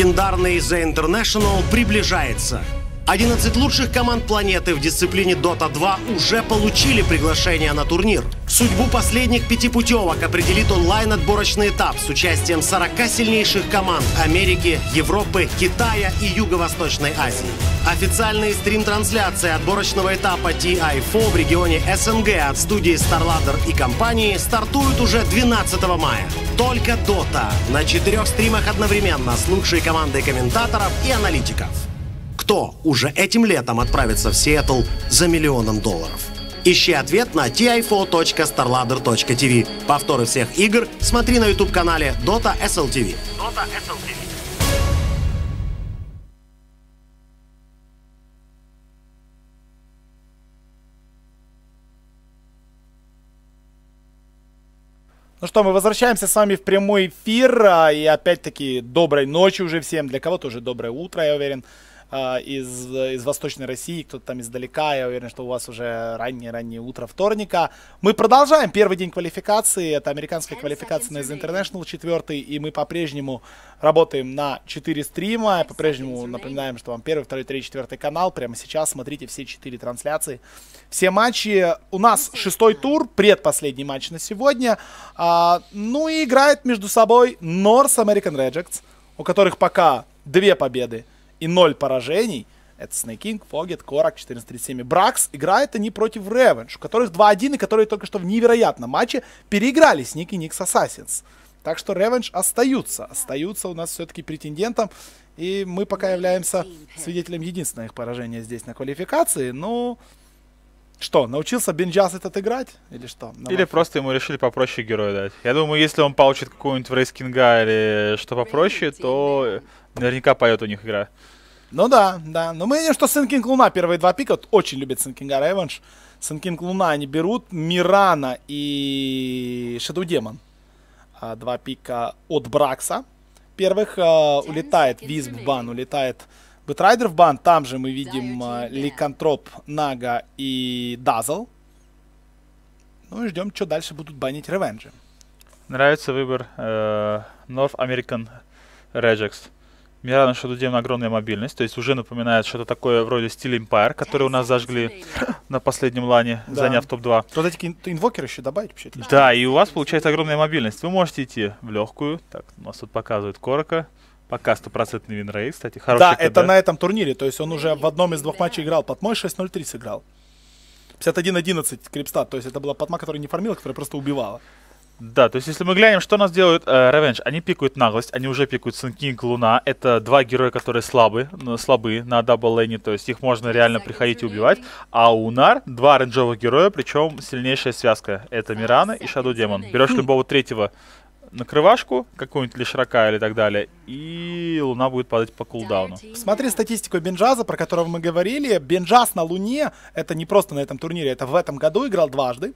Легендарный The International приближается. 11 лучших команд планеты в дисциплине Dota 2 уже получили приглашение на турнир. Судьбу последних пяти путевок определит онлайн-отборочный этап с участием 40 сильнейших команд Америки, Европы, Китая и Юго-Восточной Азии. Официальные стрим-трансляции отборочного этапа TI4 в регионе СНГ от студии StarLadder и компании стартуют уже 12 мая. Только Dota на четырех стримах одновременно с лучшей командой комментаторов и аналитиков кто уже этим летом отправится в Сиэтл за миллионом долларов. Ищи ответ на tifo.starladder.tv. Повторы всех игр смотри на YouTube-канале Dota SLTV. Dota SLTV. Ну что, мы возвращаемся с вами в прямой эфир. а, И опять-таки доброй ночи уже всем. Для кого-то уже доброе утро, я уверен. А, Из, из Восточной России, кто-то там издалека. Я уверен, что у вас уже раннее-раннее утро вторника. Мы продолжаем первый день квалификации. Это американская квалификация на International четвертый. И мы по-прежнему работаем на 4 стрима. По-прежнему напоминаем, что вам первый, второй, третий, четвертый канал. Прямо сейчас смотрите все четыре трансляции. Все матчи. У нас шестой тур, предпоследний матч на сегодня. А, ну и играет между собой North American Rejects, у которых пока две победы и ноль поражений. Это Snake King, Fogget, Korak, 1437 и Бракс. Играют они против Revenge, у которых 2-1 и которые только что в невероятном матче переиграли Sneak и Nix Assassins. Так что Revenge остаются. Остаются у нас все-таки претендентом. И мы пока являемся свидетелем единственного их поражения здесь на квалификации. Ну, что, научился Бенджаз этот играть? Или что? На Или просто ему решили попроще героя дать. Я думаю, если он получит какого-нибудь Wraith King а или что попроще, то наверняка пойдет у них игра. Ну да, да. Но мы видим, что Sand King Луна первые два пика вот очень любит Sand King а Revenge. Sand King Луна они берут. Мирана и Shadow Demon. А, Два пика от Бракса. Первых а, улетает Висп в бан, улетает Бэтрайдер в бан. Там же мы видим а, Ликантроп, Нага и Дазл. Ну и ждем, что дальше будут банить ревенджи. Нравится выбор э, North American Rejects. Мирана Shadow Demon огромная мобильность, то есть уже напоминает что-то такое вроде стиля Empire, который у нас зажгли на последнем лане, Да. заняв топ-2. Вот эти ин- инвокеры еще добавить вообще отлично. Да, и у вас получается огромная мобильность. Вы можете идти в легкую. Так, у нас тут показывает Корока. Пока стопроцентный winrate, кстати, хороший Да, КД. это на этом турнире. То есть он уже в одном из двух матчей играл. Под мой 6-0-3 сыграл. 51-11 Creep stat. То есть это была подма, которая не фармила, которая просто убивала. Да, то есть если мы глянем, что у нас делают э, Revenge, они пикают наглость, они уже пикают Сэнд Кинг, Луна. Это два героя, которые слабы, слабы на дабл лейне, то есть их можно реально приходить и убивать. А у Нар два оранжевых героя, причем сильнейшая связка. Это Мирана и Shadow Demon. Берешь любого третьего накрывашку, какую-нибудь Лишрака или так далее, и Луна будет падать по кулдауну. Смотри статистику Бенджаза, про которого мы говорили. Бенджаз на Луне, это не просто на этом турнире, это в этом году играл дважды.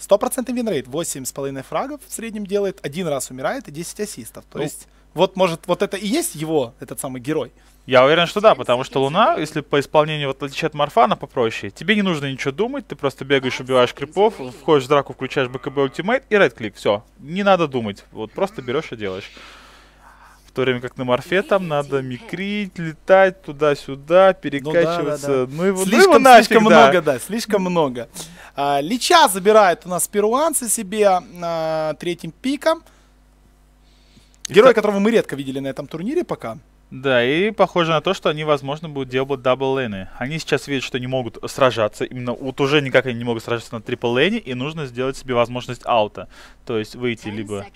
100% winrate, 8,5 фрагов в среднем делает, один раз умирает и 10 ассистов. То Ну. есть, вот может, вот это и есть его, этот самый герой. Я уверен, что да, потому что Луна, если по исполнению, вот в отличие от Марфана, попроще, тебе не нужно ничего думать, ты просто бегаешь, убиваешь крипов, входишь в драку, включаешь БКБ ультимейт и райт-клик, все. Не надо думать, вот просто берешь и делаешь. В то время как на Марфе там надо микрить, летать туда-сюда, перекачиваться. Ну, его, ну его Слишком, нафиг, слишком да. много, да, слишком много. А, Лича забирает у нас перуанцы себе а, третьим пиком. Герой, которого мы редко видели на этом турнире пока. Да, и похоже на то, что они, возможно, будут делать дабл лейны. Они сейчас видят, что не могут сражаться, именно вот уже никак они не могут сражаться на трипл лейне, и нужно сделать себе возможность аута. То есть выйти либо,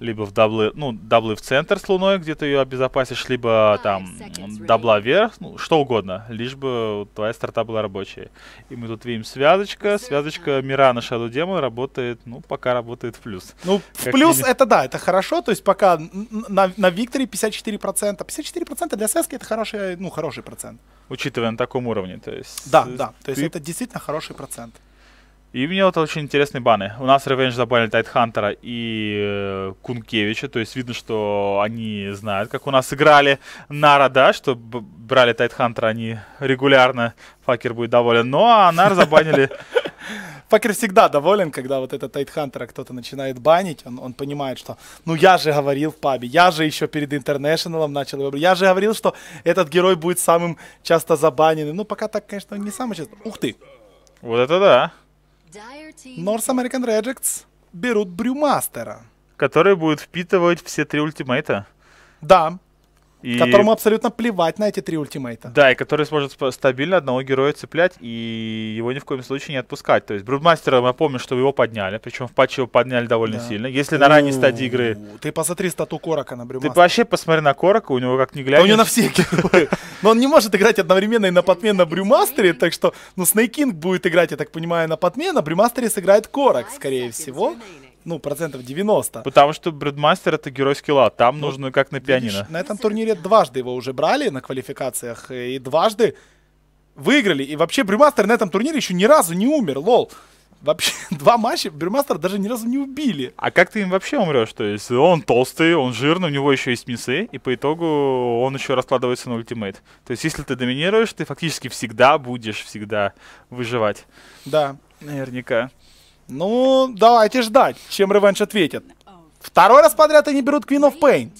либо в даблы, ну, даблы в центр с луной, где ты ее обезопасишь, либо там дабла вверх, ну, что угодно, лишь бы твоя старта была рабочая. И мы тут видим связочка, связочка Мирана Shadow Demon работает, ну, пока работает в плюс. Ну, в плюс это да, это хорошо. То есть пока на, на Викторе 54%. 54% для ССК это хороший, ну, хороший процент. Учитывая на таком уровне, то есть... Да, э, да. То есть ты это действительно хороший процент. И мне вот очень интересные баны. У нас Revenge забанили Тайтхантера и э, Кункевича, то есть видно, что они знают, как у нас играли Нара, да, что брали Тайтхантера они регулярно, факер будет доволен. Ну, а Нар забанили Факер всегда доволен, когда вот этот Тайтхантера кто-то начинает банить, он, он понимает, что ну я же говорил в пабе, я же еще перед Интернешналом начал его, я же говорил, что этот герой будет самым часто забаненным. Ну пока так, конечно, не самый часто. Ух ты! Вот это да. North American Rejects берут Брюмастера. Который будет впитывать все три ультимейта. Да, И... которому абсолютно плевать на эти три ультимейта. Да, и который сможет стабильно одного героя цеплять и его ни в коем случае не отпускать. То есть Брудмастера, мы помним, что его подняли, причем в патче его подняли довольно Да. сильно. Если на ранней стадии игры... Ты посмотри стату Корока на Ты Брюмастера. вообще посмотри на Корока, у него как не Да глянешь. у него на всех героев. Но он не может играть одновременно и на подмен на Брюмастере, так что, ну, Снейкинг будет играть, я так понимаю, на подмен, а Брюмастере сыграет Корок, скорее всего. Ну, процентов 90. Потому что Брудмастер это герой скилла, там нужно как на Видишь, пианино. на этом турнире дважды его уже брали на квалификациях, и дважды выиграли. И вообще Брюмастер на этом турнире еще ни разу не умер, лол. Вообще, два матча Брюмастер даже ни разу не убили. А как ты им вообще умрешь? То есть он толстый, он жирный, у него еще есть мясы, и по итогу он еще раскладывается на ультимейт. То есть если ты доминируешь, ты фактически всегда будешь всегда выживать. Да. Наверняка. Ну, давайте ждать, чем ревенш ответит. Второй раз подряд они берут Queen of Pain.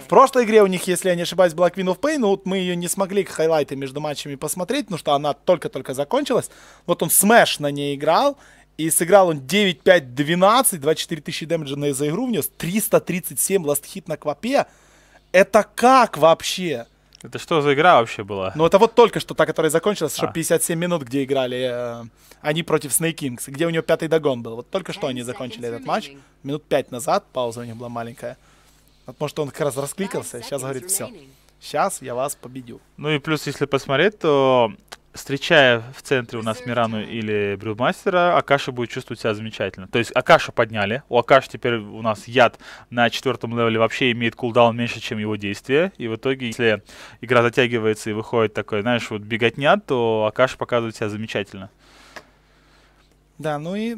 В прошлой игре у них, если я не ошибаюсь, была Queen of Pain, но вот мы ее не смогли хайлайты между матчами посмотреть, потому что она только-только закончилась. Вот он Smash на ней играл, и сыграл он 9-5-12, 24 тысячи дэмэджа на за игру внес, 337 last hit на квапе. Это как вообще? Это что за игра вообще была? Ну, это вот только что та, которая закончилась, что А. 57 минут, где играли э, они против Snake Kings, где у него пятый дагон был. Вот только что они закончили этот матч. Минут пять назад, пауза у них была маленькая. Вот может он как раз раскликался, сейчас говорит, все, сейчас я вас победю. Ну и плюс, если посмотреть, то встречая в центре у нас Мирану или Брюмастера, Акаша будет чувствовать себя замечательно. То есть Акаша подняли, у Акаши теперь у нас яд на четвертом левеле вообще имеет кулдаун меньше, чем его действие, и в итоге, если игра затягивается и выходит такой, знаешь, вот беготня, то Акаша показывает себя замечательно. Да, ну и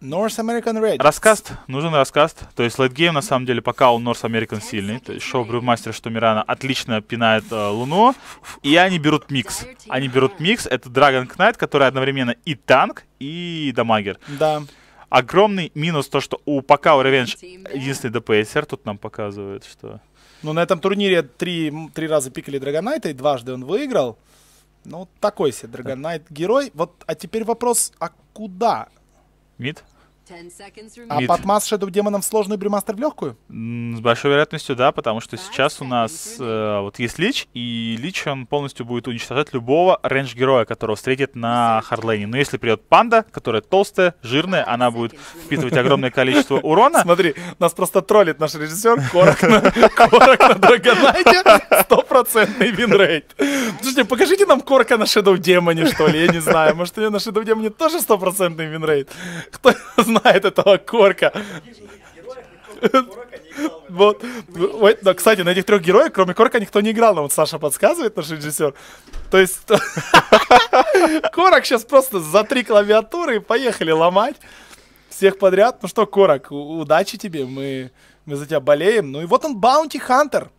North American Red. Раскаст, нужен раскаст. То есть late game, на самом деле, пока он North American сильный. То есть что Брюмастер, что Мирана отлично пинает э, Луну. И они берут микс. Они берут микс. Это Dragon Knight, который одновременно и танк, и дамагер. Да. Огромный минус то, что у пока у Revenge единственный ДПСР тут нам показывает, что... Ну, на этом турнире три, три раза пикали Драгонайта, и дважды он выиграл. Ну, такой себе Драгонайт герой. Вот, а теперь вопрос, а куда? Мид? А Мид. под Масс Shadow демоном в сложную, Брюмастер в легкую? С большой вероятностью, да, потому что сейчас у нас э, вот есть Лич, и Лич, он полностью будет уничтожать любого рейндж-героя, которого встретит на хардлейне. Но если придет панда, которая толстая, жирная, она будет впитывать огромное количество урона. Смотри, нас просто троллит наш режиссер. Корок на, Драгонайте. Стопроцентный winrate. Слушайте, покажите нам Корка на Shadow Демоне, что ли, я не знаю. Может, у него на Shadow Демоне тоже стопроцентный winrate? Кто знает этого Корка? Вот. Ой, да, кстати, на этих трех героев, кроме Корка, никто не играл, но вот Саша подсказывает, наш режиссер. То есть Корок сейчас просто за три клавиатуры поехали ломать всех подряд. Ну что, Корок, удачи тебе, мы, мы за тебя болеем. Ну и вот он, Баунти Хантер.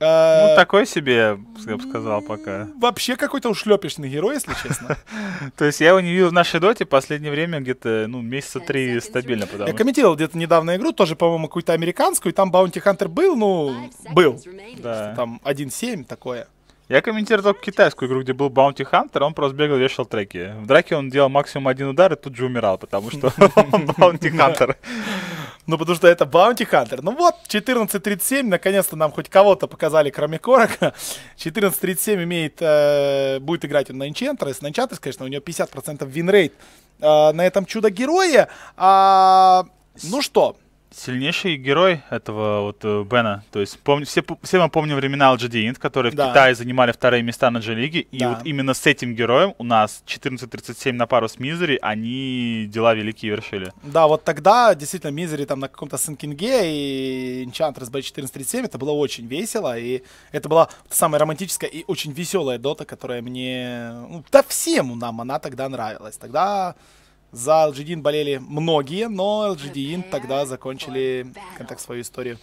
Э, Ну, такой себе, я бы сказал, пока. Вообще какой-то ушлепечный герой, если честно. То есть я его не видел в нашей доте последнее время где-то, ну, месяца три стабильно, Я комментировал где-то недавно игру, тоже, по-моему, какую-то американскую, и там Баунти Хантер был, ну, был. Да. Там 1.7 такое. Я комментировал только китайскую игру, где был Баунти Хантер, он просто бегал, вешал треки. В драке он делал максимум один удар и тут же умирал, потому что он Баунти Хантер. Ну, потому что это Баунти Хантер. Ну вот, 14.37, наконец-то нам хоть кого-то показали, кроме Корока. 14.37 имеет, э, будет играть он на Enchantress. На Enchantress, конечно, у него 50% winrate э, на этом чудо-герое. А, ну что, Сильнейший герой этого вот э, Бена. То есть помню, все, все мы помним времена LGD Int, которые в Да. Китае занимали вторые места на G-лиге. И Да. вот именно с этим героем у нас 14.37 на пару с Мизери, они дела великие вершили. да, вот тогда действительно Мизери там на каком-то Сенкинге и Enchantress B1437, это было очень весело, и это была самая романтическая и очень веселая дота, которая мне, ну, да всем нам она тогда нравилась. Тогда за LGD болели многие, но LGD тогда закончили, скажем так, свою историю.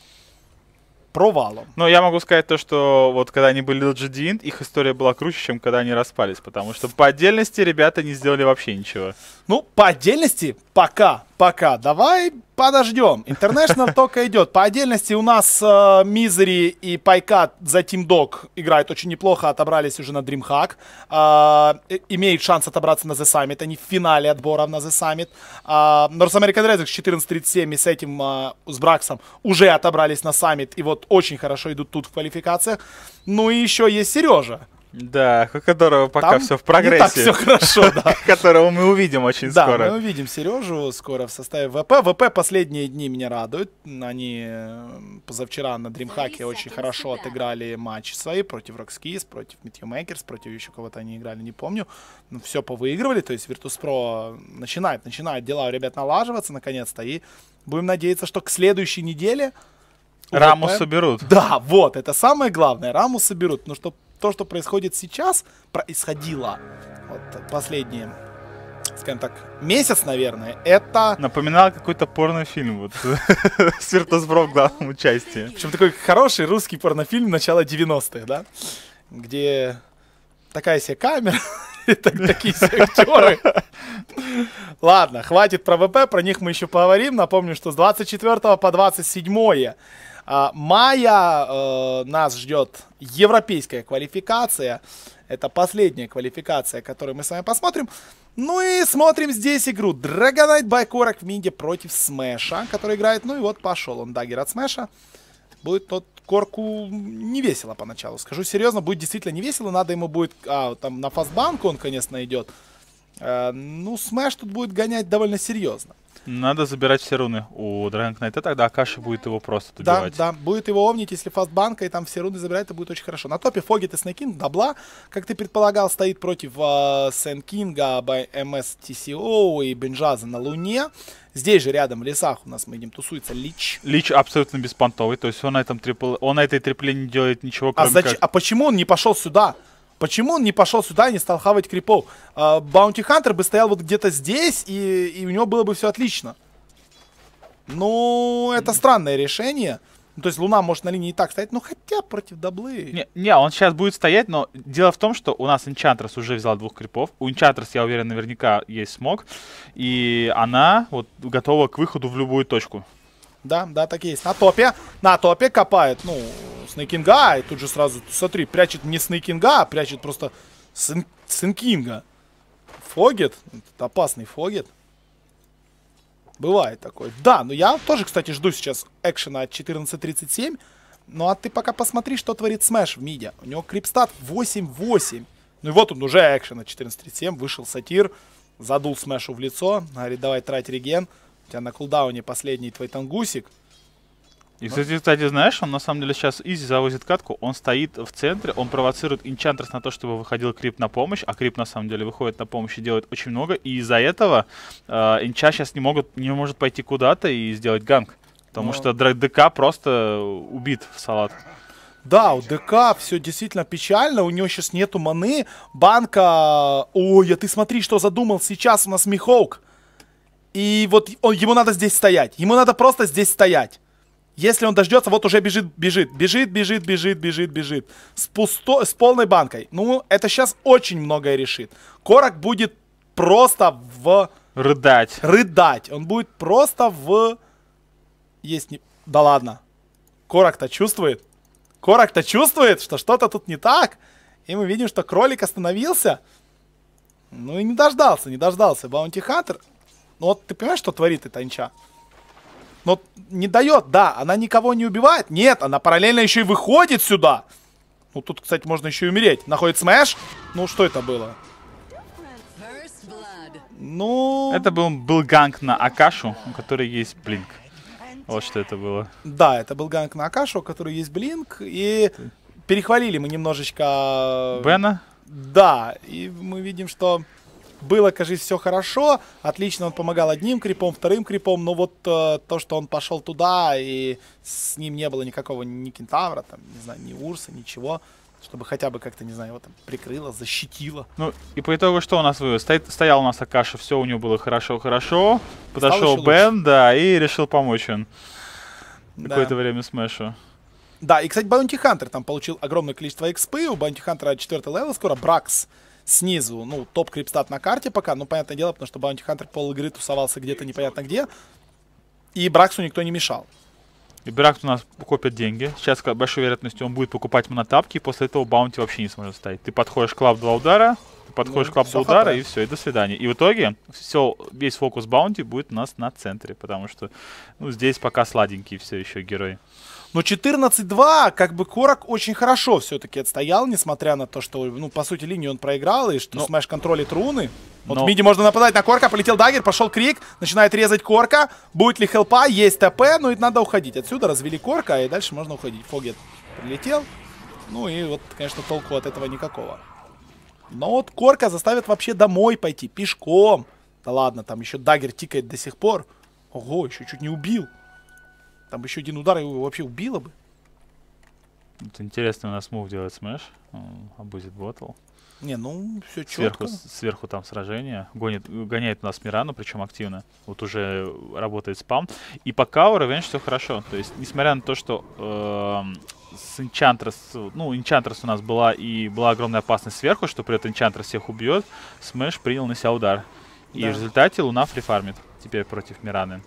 провалом. Но я могу сказать то, что вот когда они были LGD, их история была круче, чем когда они распались, потому что по отдельности ребята не сделали вообще ничего. Ну, по отдельности пока, пока. Давай подождем. International только идет. По отдельности у нас э, Мизери и Пайкат за Team Dog играют очень неплохо, отобрались уже на DreamHack. Э, э, имеют шанс отобраться на The Summit. Они в финале отборов на The Summit. Э, North American Red 14.37 и с этим, э, с Браксом уже отобрались на Summit. И вот очень хорошо идут тут в квалификациях. Ну и еще есть Сережа. Да, у которого пока Там все в Не так прогрессе. все хорошо, да. Которого мы увидим очень Да, мы скоро. увидим Сережу скоро в составе ВП. ВП последние дни меня радуют. Они э, позавчера на DreamHack очень хорошо отыграли матчи свои против Rockskis, против Makers, против еще кого-то они играли, не помню. Ну, все повыигрывали, то есть Virtus.pro начинает, начинает дела у ребят налаживаться наконец-то. И будем надеяться, что к следующей неделе... у Раму соберут. Да, вот, это самое главное. Раму соберут. Ну, что то, что происходит сейчас, происходило вот последние, скажем так, месяц, наверное, это... Напоминал какой-то порнофильм вот с Виртусбро в главном участии. Причем такой хороший русский порнофильм начала 90-х, да? Где такая себе камера, такие себе актеры. Ладно, хватит про ВП, про них мы еще поговорим. Напомню, что с 24 по 27 а, мая э, нас ждет европейская квалификация. Это последняя квалификация, которую мы с вами посмотрим. Ну и смотрим здесь игру. By Korak в миде против Смэша, который играет. Ну и вот пошел он, дагер от Смэша. Будет тот Корку не весело поначалу. Скажу серьезно, будет действительно не весело. Надо ему будет... А, там на фастбанку он, конечно, идет. Э, ну, Смэш тут будет гонять довольно серьезно. Надо забирать все руны у Dragon Knight, тогда Акаши будет его просто Да, добивать. да, будет его омнить, если fast банка и там все руны забирает, это будет очень хорошо. На топе Фогит и Снейкин, Дабла, как ты предполагал, стоит против э, Сэн Кинга, by MSTCO и Бенжаза на Луне. Здесь же рядом в лесах у нас мы видим тусуется Лич. Лич абсолютно беспонтовый, то есть он на, этом трипл... он на этой трипле не делает ничего, А, кроме зач- как... а почему он не пошел сюда? Почему он не пошел сюда и не стал хавать крипов? Баунти Хантер бы стоял вот где-то здесь, и, и у него было бы все отлично. Ну, это странное решение. То есть Луна может на линии и так стоять, но хотя против даблы. Не, не, он сейчас будет стоять, но дело в том, что у нас Enchantress уже взял двух крипов. У Enchantress, я уверен, наверняка есть смог. И она вот готова к выходу в любую точку. Да, да, так и есть. На топе, на топе копает, ну, Снейкинга, и тут же сразу, смотри, прячет не Снейкинга, а прячет просто Сенкинга. Фогет, это опасный Фогет. Бывает такое. Да, но я тоже, кстати, жду сейчас экшена от 14.37. Ну а ты пока посмотри, что творит Смэш в миде. У него крипстат 8-8. Ну и вот он уже экшен от 14.37. Вышел сатир, задул Смэшу в лицо. Говорит, давай трать regen. У тебя на кулдауне последний твой тангусик. И, кстати, кстати, знаешь, он на самом деле сейчас easy завозит катку, он стоит в центре, он провоцирует Enchantress на то, чтобы выходил Крип на помощь, а Крип на самом деле выходит на помощь и делает очень много, и из-за этого э, Энча сейчас не, могут, не может пойти куда-то и сделать gank. Потому Ну. что ДК просто убит в салат. Да, у ДК все действительно печально, у него сейчас нету маны, банка... Ой, а ты смотри, что задумал сейчас у нас Михоук. И вот он, ему надо здесь стоять, ему надо просто здесь стоять. Если он дождется, вот уже бежит, бежит, бежит, бежит, бежит, бежит, бежит. С, пусто, с полной банкой. Ну, это сейчас очень многое решит. Корок будет просто в Рыдать. рыдать. Он будет просто в... Есть не... Да ладно. Корок-то чувствует. Корок-то чувствует, что что-то тут не так. И мы видим, что кролик остановился. Ну и не дождался, не дождался. Баунти Хантер. Ну вот ты понимаешь, что творит эта инча? Ну вот не дает, да, она никого не убивает. Нет, она параллельно еще и выходит сюда. Ну тут, кстати, можно еще и умереть. Находит смэш. Ну что это было? Ну... Это был, был gank на Акашу, у которой есть blink. Вот что это было. Да, это был gank на Акашу, у которой есть blink. И перехвалили мы немножечко... Бена? Да, и мы видим, что было, кажется, все хорошо. Отлично он помогал одним крипом, вторым крипом. Но вот э, то, что он пошел туда, и с ним не было никакого ни кентавра, там, не знаю, ни урса, ничего. Чтобы хотя бы как-то, не знаю, его там прикрыло, защитило. Ну, и по итогу что у нас вывез? Стоит, стоял у нас Акаша, все у него было хорошо-хорошо. Подошел Бен, да, и решил помочь он Да. какое-то время Смешу. Да, и, кстати, Баунти Хантер там получил огромное количество экспы. У Баунти Хантера 4 level скоро. Бракс снизу. Ну, топ крипстат на карте пока. Ну, понятное дело, потому что Баунти Хантер пол игры тусовался где-то непонятно где. И Браксу никто не мешал. И Бракс у нас копит деньги. Сейчас с большой вероятностью он будет покупать манатапки, и после этого баунти вообще не сможет ставить. Ты подходишь clap, два удара, ты подходишь Ну, clap, всё, два удара, хватает. и все, и до свидания. И в итоге все, весь фокус баунти будет у нас на центре, потому что ну, здесь пока сладенький все еще герой. Но 14-2, как бы Корок очень хорошо все-таки отстоял, несмотря на то, что, ну, по сути, линию он проиграл, и что Но- Смэш контролит руны. Вот но- в миде можно нападать на Корка, полетел dagger, пошел крик, начинает резать Корка. Будет ли хелпа? Есть ТП, но и надо уходить. Отсюда развели Корка, и дальше можно уходить. Фогет прилетел. Ну и вот, конечно, толку от этого никакого. Но вот Корка заставит вообще домой пойти, пешком. Да ладно, там еще dagger тикает до сих пор. Ого, еще чуть не убил. Там еще один удар его вообще убило бы. Вот интересный у нас move делает смеш. Обузит bottle. Не, ну, все Сверху, четко. с- сверху там сражение. Гонит, гоняет у нас Мирану, причем активно. Вот уже работает спам. И пока у Revenge все хорошо. То есть, несмотря на то, что эм, с Enchantress, ну, Enchantress у нас была и была огромная опасность сверху, что при этом Enchantress всех убьет, Смэш принял на себя удар. И Да. в результате Луна фрифармит теперь против Мираны.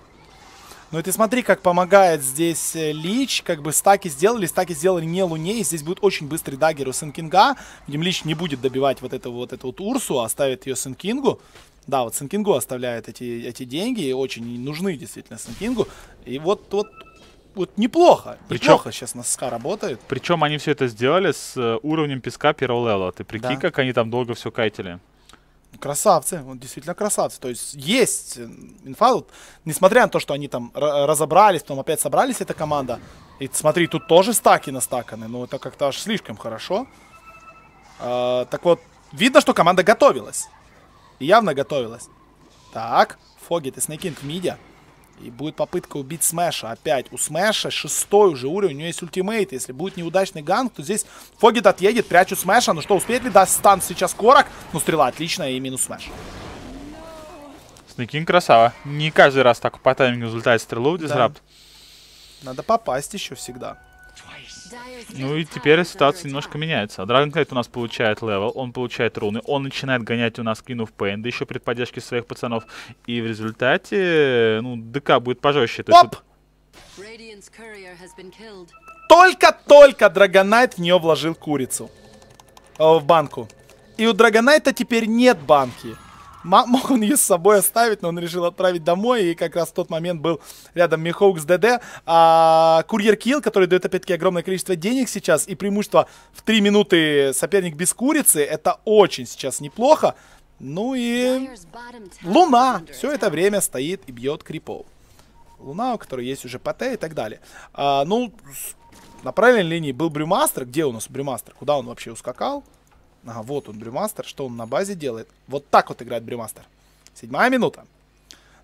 Ну и ты смотри, как помогает здесь э, Лич, как бы стаки сделали, стаки сделали не Луне, и здесь будет очень быстрый dagger у Сенкинга. Видим, Лич не будет добивать вот эту вот эту вот Урсу, а оставит ее Сенкингу. Да, вот Сенкингу оставляет эти, эти деньги, и очень нужны действительно Сенкингу. И вот, вот, вот неплохо, Причем- неплохо сейчас на СКА работает. Причем они все это сделали с э, уровнем песка первого левела. Ты прикинь, Да. как они там долго все кайтили. Красавцы, вот действительно красавцы. То есть есть э, инфа, вот, несмотря на то, что они там ра- разобрались, потом опять собрались, эта команда. И смотри, тут тоже стаки настаканы, но это как-то аж слишком хорошо. А, так вот, видно, что команда готовилась. Явно готовилась. Так, Фогет и Снейкинг в миде. И будет попытка убить Смэша. Опять у Смэша шестой уже уровень, у него есть ultimate. Если будет неудачный gank, то здесь Фогет отъедет, прячут Смэша. Ну что, успеет ли даст stun сейчас Корок? Ну, стрела отличная и минус Смэш. Снекин красава. Не каждый раз так по таймингу взлетает стрелу в disrupt. Надо попасть еще всегда. Ну и теперь ситуация немножко меняется. Dragon Knight у нас получает level, он получает руны, он начинает гонять у нас Queen of Pain, да еще при поддержке своих пацанов. И в результате, ну, ДК будет пожестче. То Оп! Только-только Dragon Knight в нее вложил курицу. Э, в банку. И у Dragon Knight'а теперь нет банки. Мог он ее с собой оставить, но он решил отправить домой. И как раз в тот момент был рядом Михоук с ДД. А, курьер Килл, который дает опять-таки огромное количество денег сейчас. И преимущество в 3 минуты соперник без курицы. Это очень сейчас неплохо. Ну и Луна все это время стоит и бьет крипов. Луна, у которой есть уже ПТ и так далее. А, ну, на правильной линии был Брюмастер. Где у нас Брюмастер? Куда он вообще ускакал? Ага, вот он, Брюмастер. Что он на базе делает? Вот так вот играет Брюмастер. Седьмая минута.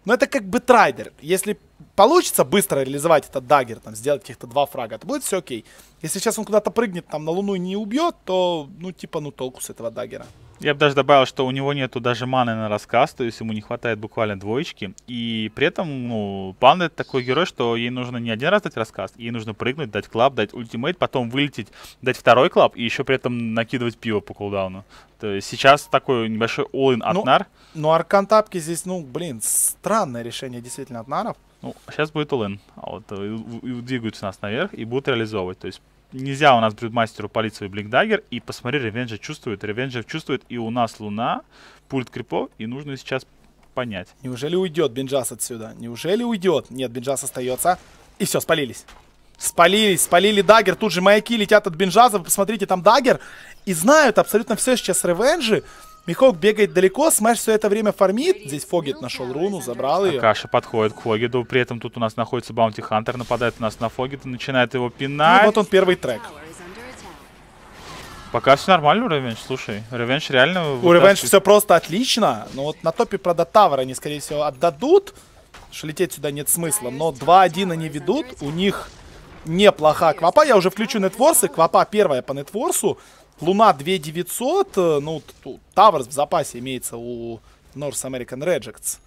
Но это как бы трайдер. Если получится быстро реализовать этот dagger, там, сделать каких-то два фрага, то будет все окей. Если сейчас он куда-то прыгнет там на Луну и не убьет, то, ну, типа, ну, толку с этого дагера. Я бы даже добавил, что у него нету даже маны на раскаст, то есть ему не хватает буквально двоечки. И при этом, ну, Панда это такой герой, что ей нужно не один раз дать раскаст, ей нужно прыгнуть, дать clap, дать ultimate, потом вылететь, дать второй clap и еще при этом накидывать пиво по кулдауну. То есть сейчас такой небольшой all-in от Ну, Нар. Ну, arcane тапки здесь, ну, блин, странное решение действительно от наров. Ну, сейчас будет all-in. А вот э, и- и двигаются нас наверх и будут реализовывать. То есть нельзя у нас брюмастеру палить свой blink dagger. И посмотри, Ревенджа чувствует. Ревенджа чувствует, и у нас Луна, пуллит крипов, и нужно сейчас понять. Неужели уйдет Бенджас отсюда? Неужели уйдет? Нет, Бенджас остается. И все, спалились. Спалились, спалили dagger. Тут же маяки летят от Бенджаза. Вы посмотрите, там dagger. И знают абсолютно все сейчас ревенджи. Михок бегает далеко, Смэш все это время фармит. Здесь Фогет нашел руну, забрал ее. Каша подходит к Фогеду, при этом тут у нас находится Bounty Hunter, нападает у нас на Фогеда, начинает его И пинать. вот он первый трек. Пока все нормально у слушай. Revenge реально... У вытаскивает- все просто отлично. Но вот на топе про tower они, скорее всего, отдадут. Что лететь сюда нет смысла. Но 2-1 они ведут. У них неплоха Квапа. Я уже включу нетворсы. Квапа первая по нетворсу. Луна 2900. э, Ну, тут Таверс в запасе имеется у North American Rejects.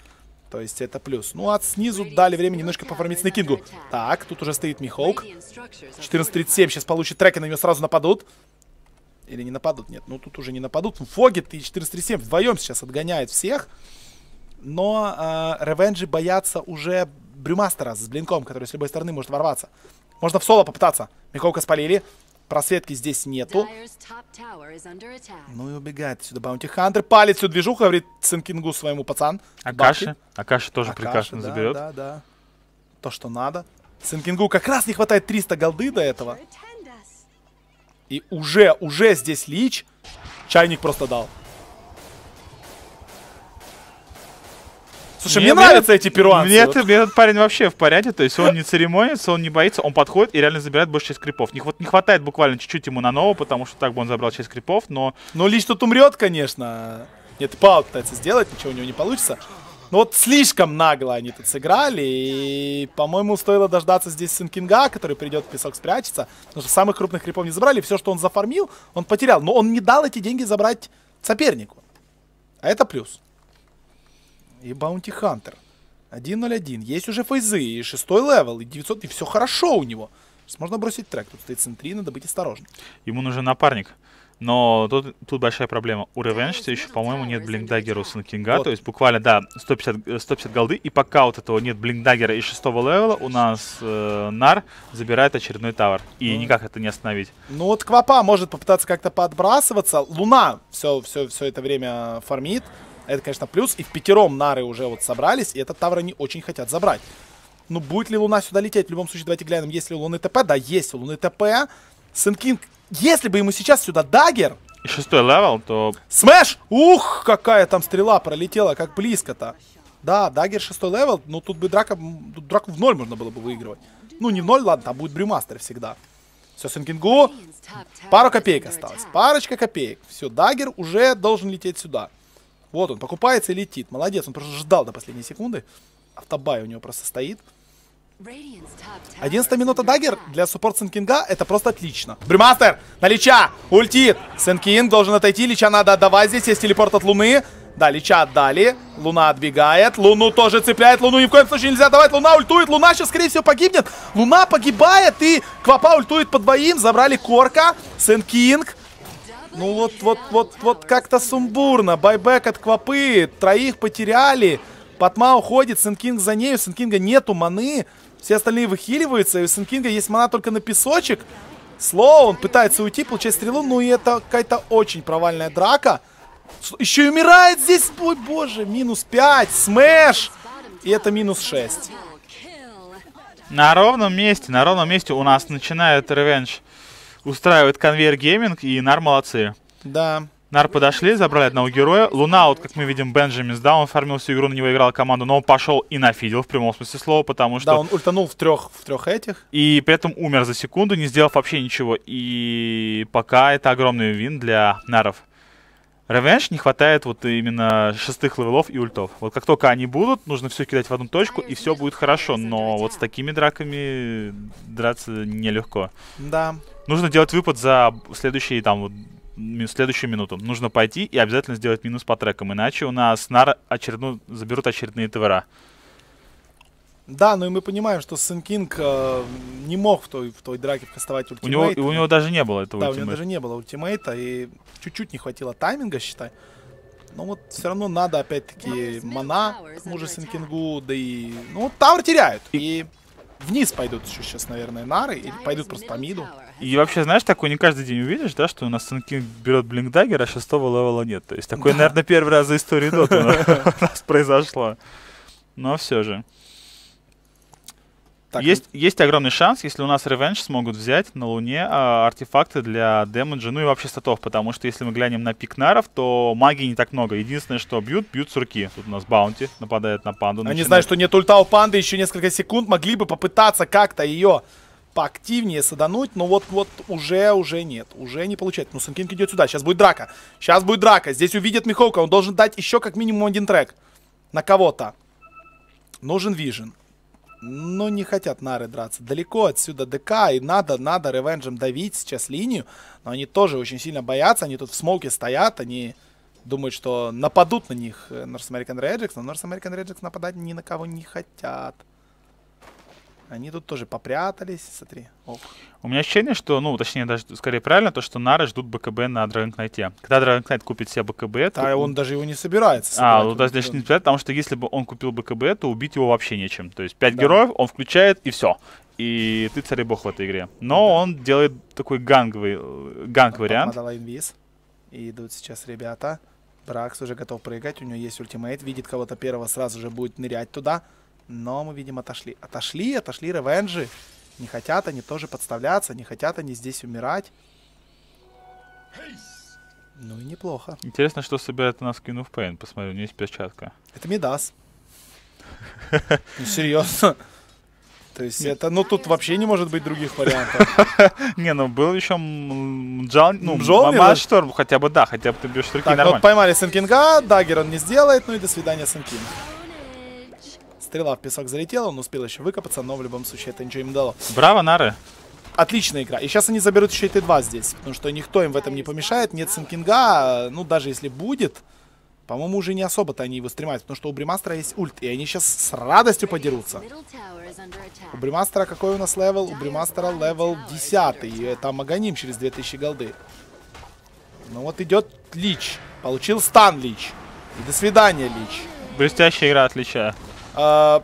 То есть это плюс. Ну, а снизу дали время немножко пофармить Снейкингу. Так, тут уже стоит Михоук. 14.37, сейчас получит трек, и на него сразу нападут. Или не нападут? Нет, ну тут уже не нападут. Фогет и 14.37 вдвоем сейчас отгоняет всех. Но э, ревенджи боятся уже Брюмастера с блинком, который с любой стороны может ворваться. Можно в соло попытаться. Миховка спалили. Просветки здесь нету. Ну и убегает отсюда Bounty Hunter. Палит всю движуху, говорит Сенкингу своему пацан. Акаши. Акаши тоже Акаши, прекрасно да, заберет. Да, да. То, что надо. Сенкингу как раз не хватает 300 голды до этого. И уже, уже здесь Лич. Чайник просто дал. Слушай, мне, нравятся эти перуанцы. Мне, вот. это- мне этот парень вообще в порядке, то есть он не церемонится, он не боится, он подходит и реально забирает больше часть крипов. Не, хват- не хватает буквально чуть-чуть ему на нового, потому что так бы он забрал часть крипов, но Ну, Лич тут умрет, конечно. Нет, Пау пытается сделать, ничего у него не получится. Но вот слишком нагло они тут сыграли, и, по-моему, стоило дождаться здесь Синкинга, который придет в песок спрячется, потому что самых крупных крипов не забрали, все, что он зафармил, он потерял. Но он не дал эти деньги забрать сопернику. А это плюс. И Bounty Hunter. 1.01. Есть уже фейзы, и шестой левел, и 900, и все хорошо у него. Сейчас можно бросить трек. Тут стоит sentry, надо быть осторожным. ему нужен напарник. Но тут, тут большая проблема. У все еще, по-моему, нет blink dagger'а у Синкинга. Вот. То есть буквально, да, 150, э, 150 голды. И пока вот этого нет blink dagger'а и шестого левела, у нас э, Нар забирает очередной tower. И никак это не остановить. Ну вот Квапа может попытаться как-то подбрасываться. Луна все, все, все это время фармит. Это, конечно, плюс. И в пятером нары уже вот собрались. И этот тавр они очень хотят забрать. Ну, будет ли Луна сюда лететь? В любом случае, давайте глянем, есть ли у Луны ТП. Да, есть у Луны ТП. Сенкинг, если бы ему сейчас сюда dagger, И шестой левел, то Смэш! Ух, какая там стрела пролетела, как близко-то. Да, dagger шестой левел, но тут бы драка, тут драку в ноль можно было бы выигрывать. Ну, не в ноль, ладно, там будет брюмастер всегда. Все, Сенкингу, пару копеек осталось. Парочка копеек. Все, dagger уже должен лететь сюда. Вот он, покупается и летит. Молодец, он просто ждал до последней секунды. Autobuy у него просто стоит. 11 минута dagger для support Сенкинга это просто отлично. Брюмастер на Лича, ультит. Сенкинг должен отойти, Лича надо отдавать здесь, есть телепорт от Луны. Да, Лича отдали, Луна отбегает, Луну тоже цепляет, Луну ни в коем случае нельзя давать, Луна ультует, Луна сейчас, скорее всего, погибнет. Луна погибает и Квапа ультует под двоим, забрали Корка, Сенкинг. Ну вот, вот, вот, вот как-то сумбурно. Байбек от Квапы, троих потеряли. Патма уходит, Сенкинг за ней, у Сенкинга нету маны. Все остальные выхиливаются, и у Сенкинга есть мана только на песочек. Слоу, он пытается уйти, получать стрелу, ну и это какая-то очень провальная драка. Еще и умирает здесь, ой боже, минус 5, смеш. И это минус 6. на ровном месте, на ровном месте у нас начинает Revenge устраивать конвейер gaming, и Нар молодцы. Да. Нар подошли, забрали одного героя. Луна, вот как мы видим, Бенджаминс, да, он фармил всю игру, на него играла команда, но он пошел и нафидел в прямом смысле слова, потому что... Да, он ультанул в трех, в трех этих. И при этом умер за секунду, не сделав вообще ничего. И пока это огромный win для наров. Revenge не хватает вот именно шестых левелов и ультов. Вот как только они будут, нужно все кидать в одну точку, и все будет хорошо. Но вот с такими драками драться нелегко. Да. Нужно делать выпад за следующие там вот, следующую минуту. Нужно пойти и обязательно сделать минус по трекам, иначе у нас нар очередную заберут очередные тавера. Да, ну и мы понимаем, что Сенкинг э, не мог в той, в той драке кастовать У него, ультимейт. у него даже не было этого Да, у него ультимейта. даже не было ультимейта, и чуть-чуть не хватило тайминга, считай. Но вот все равно надо, опять-таки, мана тому же Сенкингу, да и... Ну, вот tower теряют. И вниз пойдут еще сейчас, наверное, нары, или пойдут просто по миду. И вообще, знаешь, такое не каждый день увидишь, да, что у нас Сенкинг берет blink dagger, а шестого левела нет. То есть такое, наверное, первый раз за историю Dota у нас произошло. Но все же. Так, Есть, есть огромный шанс, если у нас Revenge смогут взять на Луне а, артефакты для демеджа, ну и вообще статов, потому что если мы глянем на пик наров, то магии не так много. Единственное, что бьют, бьют с руки. Тут у нас Баунти нападает на панду. Они начинает- знают, что нет ульта у панды, еще несколько секунд, могли бы попытаться как-то ее поактивнее садануть, но вот, вот уже, уже нет, уже не получается. Ну, Сенкинг идет сюда, сейчас будет драка, сейчас будет драка, здесь увидит Миховка, он должен дать еще как минимум один трек на кого-то. Нужен вижен. Но не хотят нары драться. Далеко отсюда ДК, и надо, надо ревенджем давить сейчас линию. Но они тоже очень сильно боятся, они тут в смоке стоят, они думают, что нападут на них э, North American Regix, но North American Regix нападать ни на кого не хотят. Они тут тоже попрятались, смотри. Оп. У меня ощущение, что, ну, точнее, даже скорее правильно, то, что Нары ждут БКБ на Dragon Knight. Когда Dragon Knight купит себе БКБ, то... Да, он даже его не собирается. А, ну даже не собирать, потому что если бы он купил БКБ, то убить его вообще нечем. То есть 5 Да. героев он включает и все. И ты царь и бог в этой игре. Но он делает такой ганговый, э, ганг вариант. Помадала инвиз. И идут сейчас ребята. Бракс уже готов прыгать, у него есть ультимейт, видит кого-то первого, сразу же будет нырять туда. Но мы видим, отошли. Отошли, отошли ревенжи. Не хотят они тоже подставляться, не хотят они здесь умирать. Ну и неплохо. Интересно, что собирает у нас Queen of Pain. Посмотри, у нее есть перчатка. Это Мидас. Ну, серьезно. То есть это, ну тут вообще не может быть других вариантов. Не, ну был еще Джал, ну? Maelstrom, хотя бы да, хотя бы ты бьешь руки ну нормально. поймали Сенкинга, dagger он не сделает, ну и до свидания, Сенкинг. Стрела в песок залетела, он успел еще выкопаться, но в любом случае это ничего им дало. Браво, Нары. Отличная игра. И сейчас они заберут еще и Т2 здесь, потому что никто им в этом не помешает. Нет Сенкинга, ну даже если будет, по-моему, уже не особо-то они его стремают, потому что у Брюмастера есть ульт, и они сейчас с радостью подерутся. У. Брюмастера какой у нас левел? У Брюмастера левел 10, и это Аганим через 2000 голды. Ну вот идет Лич. Получил стан Лич. И до свидания, Лич. Блестящая игра, отличая. А,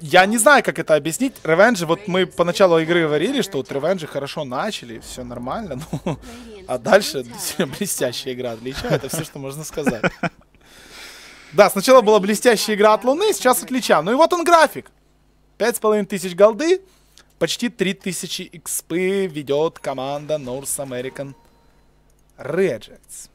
я не знаю, как это объяснить. Ревенджи, вот мы по началу игры говорили, что вот ревенджи хорошо начали, все нормально, ну, а дальше блестящая игра от Лича, это все, что можно сказать. Да, сначала была блестящая игра от Луны, сейчас от Лича. Ну и вот он график. Пять с половиной тысяч голды, почти 3000 экспы ведет команда North American Rejects.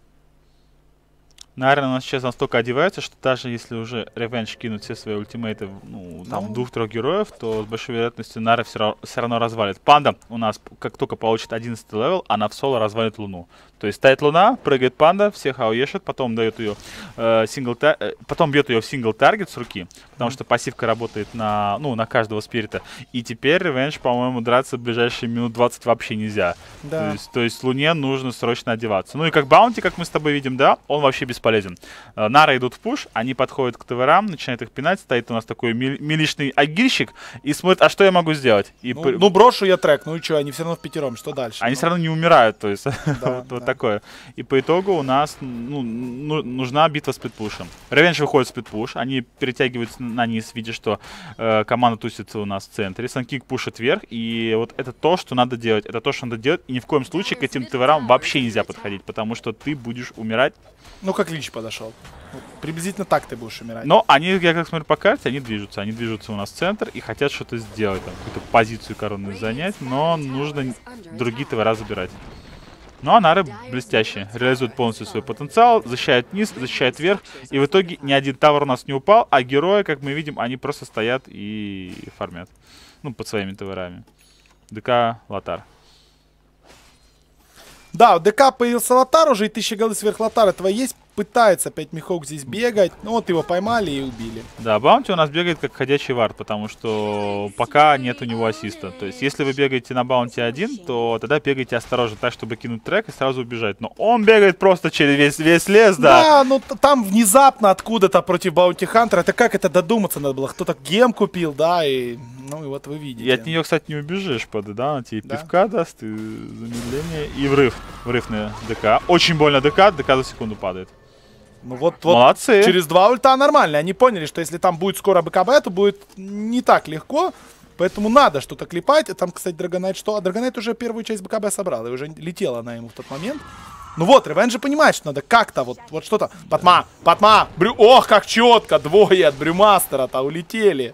Наверное, у нас сейчас настолько одевается, что даже если уже Revenge кинут все свои ультимейты, ну, там, Ну. двух-трех героев, то с большой вероятностью Нара все, равно развалит. Панда у нас, как только получит 11 левел, она в соло развалит Луну. То есть стоит Луна, прыгает Панда, всех AoE-шит, потом дает ее э, single tar- э, потом бьет ее в single target с руки, потому что пассивка работает на, ну, на каждого спирита. И теперь Revenge, по-моему, драться в ближайшие минут 20 вообще нельзя. То Да. есть, то есть Луне нужно срочно одеваться. Ну и как Баунти, как мы с тобой видим, да, он вообще бесполезен. Э, Нары идут в пуш, они подходят к таверам, начинают их пинать, стоит у нас такой мил- милишный агильщик и смотрит, а что я могу сделать? И Ну, п- ну, брошу я трек, ну и что, они все равно в пятером, что дальше? они Ну, все равно не умирают, то есть Да, вот, вот да. такое. И по итогу у нас ну, ну, нужна битва с спидпушем. Ревенж выходит в спидпуш, они перетягиваются на низ, видя, что э, команда тусится у нас в центре. Санкик пушит вверх, и вот это то, что надо делать. Это то, что надо делать, и ни в коем случае к этим ТВРам вообще нельзя подходить, потому что ты будешь умирать. Ну, как Лич подошел. Приблизительно так ты будешь умирать. Но они, я как смотрю по карте, они движутся. Они движутся у нас в центр и хотят что-то сделать, там, какую-то позицию коронную занять, но нужно другие тавера забирать. Ну а Нары блестящие. Реализуют полностью свой потенциал, защищает низ, защищает вверх. И в итоге ни один тавер у нас не упал, а герои, как мы видим, они просто стоят и фармят. Ну, под своими таверами. ДК Лотар. Да, ДК появился Лотар уже, и тысяча голды сверх Лотара этого есть. Пытается опять Михок здесь бегать. Ну вот его поймали и убили. Да, Баунти у нас бегает как ходячий ward, потому что пока нет у него ассиста. То есть, если вы бегаете на Баунти один, то тогда бегайте осторожно, так, чтобы кинуть трек и сразу убежать. Но он бегает просто через весь, весь лес, да. Да, ну там внезапно откуда-то против Баунти Хантера. Это как это додуматься надо было? Кто-то гем купил, да, и ну и вот вы видите. И от нее, кстати, не убежишь, под, да, она тебе Да. пивка даст, и замедление, и врыв. Врыв на ДК. Очень больно ДК, ДК за секунду падает. Ну вот, вот Молодцы. через два ульта нормально. Они поняли, что если там будет скоро БКБ, то будет не так легко. Поэтому надо что-то клепать. Там, кстати, Драгон Кнайт что? А Драгон Кнайт уже первую часть БКБ собрал. И уже летела она ему в тот момент. Ну вот, Ревен же понимает, что надо как-то вот, вот что-то. Патма, Патма, Брю... Ох, как четко, двое от Брюмастера-то улетели.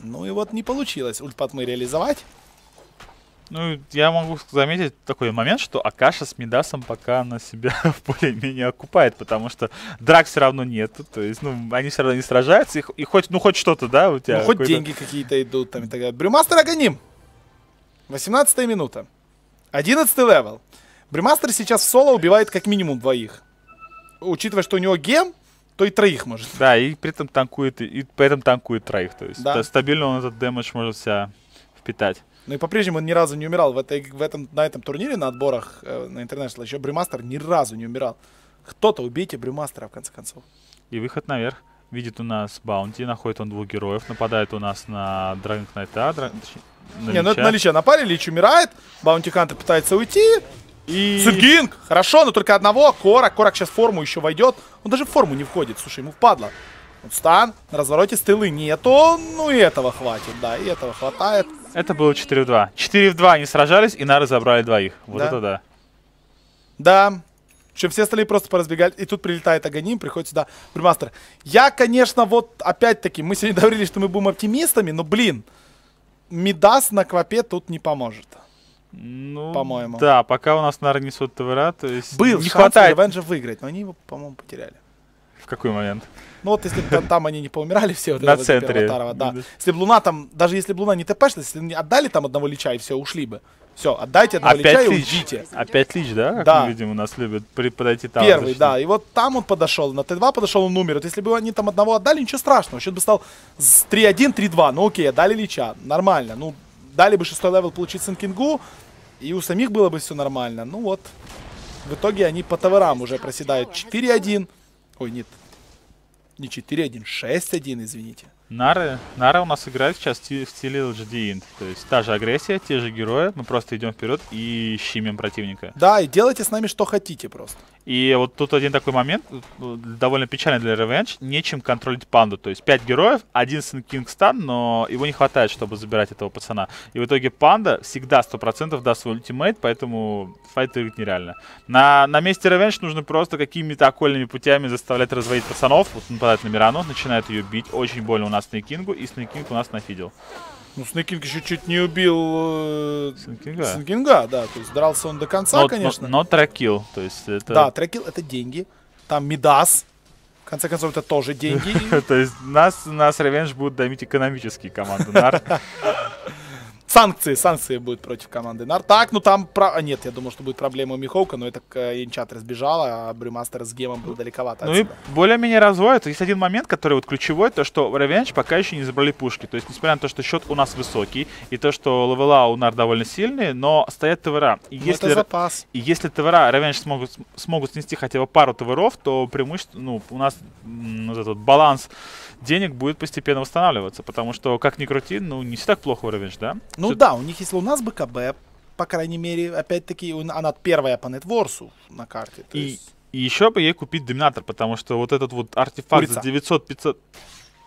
Ну и вот не получилось ульт Патмы реализовать. Ну, я могу заметить такой момент, что Акаша с Мидасом пока на себя более-менее окупает, потому что драк все равно нету, то есть, ну, они все равно не сражаются, и, и хоть, ну, хоть что-то, да, у тебя Ну, хоть деньги какие-то идут там и так далее. Брюмастер агоним. 18 минута. 11 level. Брюмастер сейчас в соло убивает как минимум двоих. Учитывая, что у него гем, то и троих может. Да, и при этом танкует, и, при этом танкует троих, то есть Да. ста- стабильно он этот damage может себя впитать. Ну и по-прежнему он ни разу не умирал. В, этой, в этом, на этом турнире, на отборах э, на International, еще Брюмастер ни разу не умирал. Кто-то убейте Брюмастера, в конце концов. И выход наверх. Видит у нас Баунти, находит он двух героев, нападает у нас на Драгон Кнайта, драг- на не, ну это на Лича напали, Лич умирает, Баунти Хантер пытается уйти. И... Цугинг, хорошо, но только одного. Корак, Корак сейчас в форму еще войдет. Он даже в форму не входит, слушай, ему впадло. Вот стан, на развороте стылы нету, ну и этого хватит, да, и этого хватает. Это было 4 в 2. 4 в 2 они сражались, и Нары забрали двоих. Вот Да. это да. Да. Чем все остальные просто поразбегали. И тут прилетает Аганим, приходит сюда Брюмастер. Я, конечно, вот опять-таки, мы сегодня договорились, что мы будем оптимистами, но, блин, Мидас на Квапе тут не поможет. Ну, По-моему. Да, пока у нас Нары несут ТВР, то есть Был не шанс хватает. Ревенджа выиграть, но они его, по-моему, потеряли. В какой момент? Ну вот если бы там, они не поумирали все, вот На центре. Да. Если бы Луна там, даже если бы Луна не тпшилась, если не отдали там одного Лича и все, ушли бы. Все, отдайте одного Лича Опять и лич. уйдите. Опять лич, да? Как Да. мы видим, у нас любят при- подойти там. Первый, да. И вот там он подошел, на Т2 подошел, он умер. Вот если бы они там одного отдали, ничего страшного. Счет бы стал с 3-1, 3-2. Ну окей, отдали Лича, нормально. Ну, дали бы шестой level получить Сэнд Кингу, и у самих было бы все нормально. Ну вот, в итоге они по таверам уже проседают 4-1. Ой, нет, не 4-1, 6-1, извините. Нары, Нара у нас играет сейчас в сти- в стиле LGD Int. То есть та же агрессия, те же герои. Мы просто идем вперед и щемим противника. Да, и делайте с нами что хотите просто. И вот тут один такой момент, довольно печальный для Revenge, нечем контролить панду. То есть 5 героев, один сын Кингстан, но его не хватает, чтобы забирать этого пацана. И в итоге панда всегда 100% даст свой ультимейт, поэтому файт выиграть нереально. На, на месте Revenge нужно просто какими-то окольными путями заставлять разводить пацанов. Вот нападает на Мирану, начинает ее бить. Очень больно у нас Снейкингу, и Снейкинг у нас нафидел. Ну, Снейкинг еще чуть не убил э, Снейкинга. Снейкинга, да. То есть дрался он до конца, Но, конечно. но, но трекил, то есть это... Да, трекил это деньги. Там Мидас. В конце концов, это тоже деньги. То есть нас, нас Revenge будут давить экономические команды. Санкции, санкции будут против команды Нар. Так, ну там... Про... А, нет, я думал, что будет проблема у Миховка, но это Инчат разбежала, а Брюмастер с Гемом был далековато Ну и отсюда. более-менее разводит. Есть один момент, который вот ключевой, то что Revenge пока еще не забрали пушки. То есть, несмотря на то, что счет у нас высокий, и то, что левела у Нар довольно сильные, но стоят ТВРа. И Ну, если, это запас. и если ТВРа Revenge смогут, смогут снести хотя бы пару ТВРов, то преимущество, ну, у нас вот этот баланс денег будет постепенно восстанавливаться. Потому что, как ни крути, ну, не все так плохо у Revenge, да? Ну Всё- да, у них есть Луна с БКБ, по крайней мере, опять-таки, он- она первая по нетворсу на карте. то И, есть- и еще бы ей купить доминатор, потому что вот этот вот артефакт за Курица. 900-500...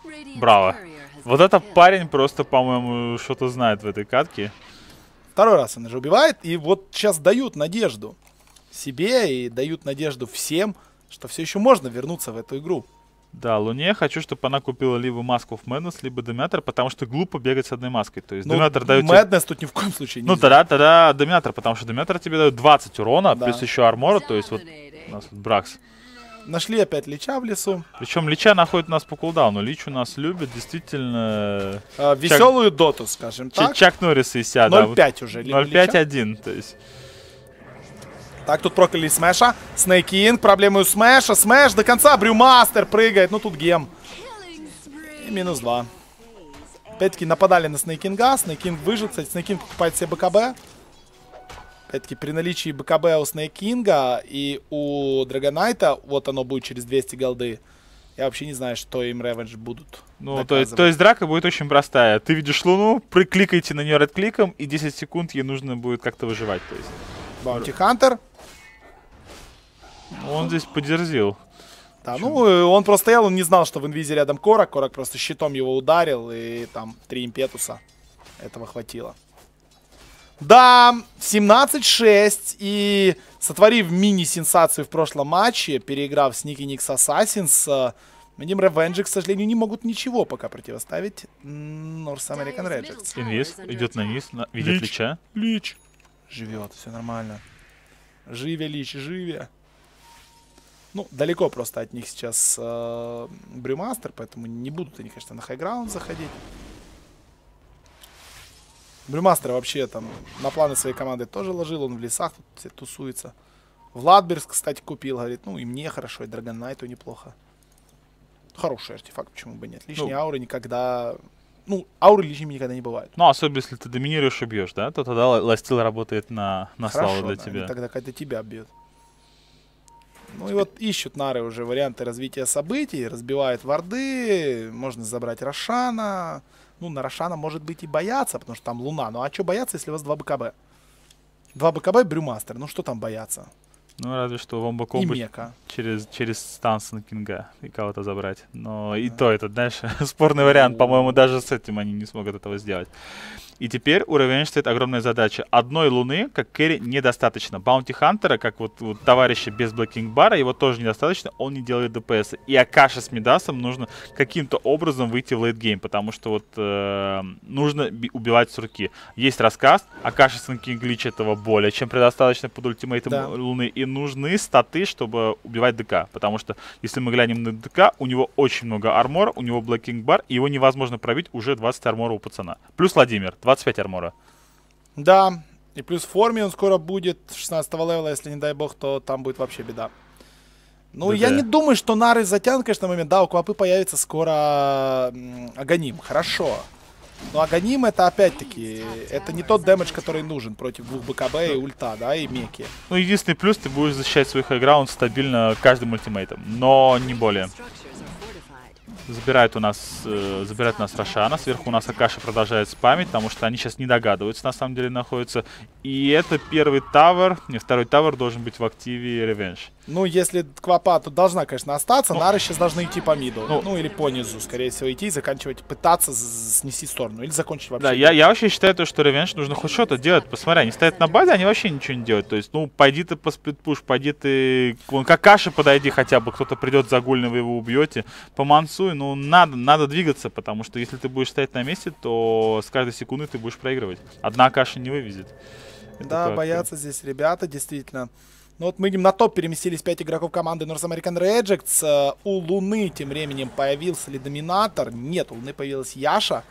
Radiant's Браво. Вот been это killed. парень просто, по-моему, что-то знает в этой катке. Второй раз она же убивает, и вот сейчас дают надежду себе и дают надежду всем, что все еще можно вернуться в эту игру. Да, Луне хочу, чтобы она купила либо маску в Madness, либо Доминатор, потому что глупо бегать с одной маской. То есть Ну, Доминатор дает... Madness тут ни в коем случае Ну нельзя. тогда, тогда Доминатор, потому что Доминатор тебе дает 20 урона, Да. плюс еще армора, то есть вот у нас вот Бракс. Нашли опять Лича в лесу. Причем Лича находит нас по кулдауну. Лич у нас любит действительно... А, веселую доту, скажем Чак, так. Чак Норрис из себя, да. вот 0.5 уже. ли- Лича. 0.5-1, то есть... Так, тут прокляли Смэша. Сэнд Кинг, проблемы у Смэша. Смэш до конца, Брюмастер прыгает. Ну, тут гем. И минус 2. Опять-таки нападали на Сэнд Кинга. Сэнд Кинг выжил. Кстати, Сэнд Кинг покупает себе БКБ. Опять-таки при наличии БКБ у Сэнд Кинга и у Драгон Кнайта, вот оно будет через 200 голды. Я вообще не знаю, что им Ревенж будут Ну, то есть, то есть драка будет очень простая. Ты видишь Луну, прикликайте на нее right-кликом, и 10 секунд ей нужно будет как-то выживать. То есть Баунти Хантер. Он здесь подерзил. Да, ну, э, он просто стоял, он не знал, что в инвизе рядом Корак. Корак просто щитом его ударил, и там три импетуса. Этого хватило. Да, 17-6, и сотворив мини-сенсацию в прошлом матче, переиграв с Ники Никс Ассасинс, Team Revenge, к сожалению, не могут ничего пока противоставить North American Rejects. Invis идет на низ, на- видит Лич. Лича. Лич. Живет, все нормально. Живе, Лич, живе. Ну, далеко просто от них сейчас э, Брюмастер, поэтому не будут они, конечно, на хайграунд заходить. Брюмастер вообще там на планы своей команды тоже ложил, он в лесах тут все тусуется. Владберс, кстати, купил, говорит, ну и мне хорошо, и Драгонайту неплохо. Хороший артефакт, почему бы нет. Лишние Ну. ауры никогда Ну, ауры лишними никогда не бывает. Ну, особенно если ты доминируешь и бьешь, да, то тогда ла- ластил работает на, на славу для да, тебя. тогда когда тебя бьют. Ну и вот ищут нары уже варианты развития событий, разбивают варды, можно забрать Рошана. Ну, на Рошана может быть и бояться, потому что там Луна. Ну а что бояться, если у вас два БКБ? Два БКБ, Брюмастер. Ну что там бояться? Ну, разве что бы Мека. через, через станс на Кинга и кого-то забрать. Но и то это, знаешь, спорный вариант. По-моему, даже с этим они не смогут этого сделать. И теперь у Revenge стоит огромная задача. Одной луны, как керри, недостаточно. Баунти Хантера, как вот, вот товарища без Блэкинг Бара, его тоже недостаточно, он не делает ДПС. И Акаша с Мидасом нужно каким-то образом выйти в лейтгейм, потому что вот э, нужно би- убивать с руки. Есть рассказ, Акаша с Кинг Глич этого более чем предостаточно под ультимейтом Да. Луны. И нужны статы, чтобы убивать ДК. Потому что, если мы глянем на ДК, у него очень много армора, у него Black King Bar, и его невозможно пробить уже 20 армора у пацана. Плюс Владимир, 25 армора. Да, и плюс в форме он скоро будет 16 левела, если не дай бог, то там будет вообще беда. Ну, я Да-да. не думаю, что Нары затянут, конечно, момент. Да, у Квапы появится скоро Аганим. Хорошо. Но Аганим это опять-таки, это не тот damage, который нужен против двух БКБ и ульта, да, и Меки. Ну, единственный плюс, ты будешь защищать свой хайграунд стабильно каждым ультимейтом, но не более. Забирают у нас, э, забирают у нас Рошана, сверху у нас Акаши продолжает спамить, потому что они сейчас не догадываются, на самом деле, находятся. И это первый тавер, не, второй тавер должен быть в активе Revenge. Ну, если Квапа тут должна, конечно, остаться, Ну, Нары сейчас должны идти по миду. ну, Ну, или по низу, скорее всего, идти и заканчивать, пытаться снести сторону. Или закончить вообще. Да, я, я вообще считаю, то, что Revenge нужно хоть что-то делать. Посмотри, они стоят на базе, они вообще ничего не делают. То есть, ну, пойди ты по сплитпуш, пойди ты... Вон, к Акаше подойди хотя бы, кто-то придет загульно, вы его убьете. Помансуй, ну, надо, надо двигаться, потому что если ты будешь стоять на месте, то с каждой секунды ты будешь проигрывать. Одна Акаша не вывезет. Это Да, боятся здесь ребята, действительно. Ну вот мы на топ переместились 5 игроков команды North American Rejects. Э, У Луны тем временем появился ли Доминатор? Нет, у Луны появилась Яша.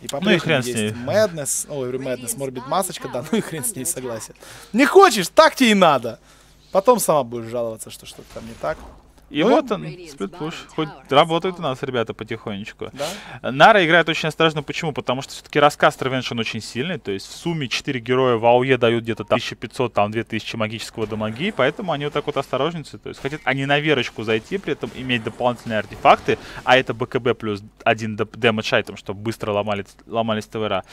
И Ну и хрен по-прежнему с есть ней. Madness. Ой, Madness, Morbid Масочка, да, ну и хрен с ней, согласен. Не хочешь, так тебе и надо. Потом сама будешь жаловаться, что что-то там не так. И Ну, вот он, сплитпуш. Хоть работают у нас ребята потихонечку. Да? Нара играет очень осторожно. Почему? Потому что все-таки рассказ он очень сильный. То есть в сумме 4 героя в АОЕ дают где-то там 1500, там 2000 магического дамаги. Поэтому они вот так вот осторожничают. То есть хотят они на верочку зайти, при этом иметь дополнительные артефакты. А это БКБ плюс один damage item, чтобы быстро ломали, ломались тавера.